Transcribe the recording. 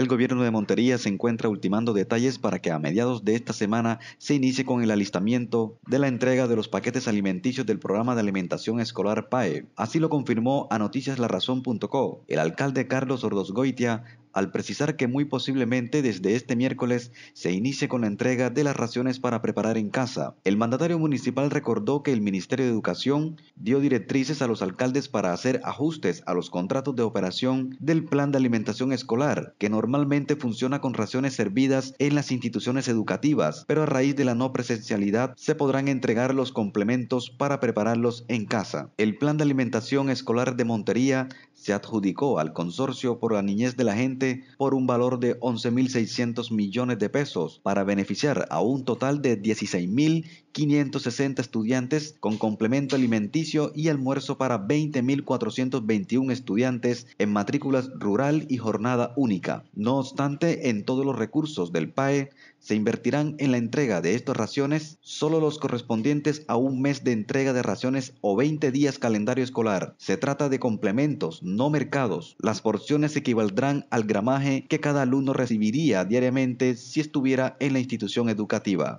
El gobierno de Montería se encuentra ultimando detalles para que a mediados de esta semana se inicie con el alistamiento de la entrega de los paquetes alimenticios del programa de alimentación escolar PAE. Así lo confirmó a noticiaslarazón.co el alcalde Carlos Ordosgoitia al precisar que muy posiblemente desde este miércoles se inicie con la entrega de las raciones para preparar en casa. El mandatario municipal recordó que el Ministerio de Educación dio directrices a los alcaldes para hacer ajustes a los contratos de operación del plan de alimentación escolar, que normalmente funciona con raciones servidas en las instituciones educativas, pero a raíz de la no presencialidad se podrán entregar los complementos para prepararlos en casa. El plan de alimentación escolar de Montería adjudicó al consorcio por la niñez de la gente por un valor de 11.600 millones de pesos para beneficiar a un total de 16.560 estudiantes con complemento alimenticio y almuerzo para 20.421 estudiantes en matrículas rural y jornada única. No obstante, en todos los recursos del PAE se invertirán en la entrega de estas raciones solo los correspondientes a un mes de entrega de raciones o 20 días calendario escolar. Se trata de complementos, no mercados. Las porciones equivaldrán al gramaje que cada alumno recibiría diariamente si estuviera en la institución educativa.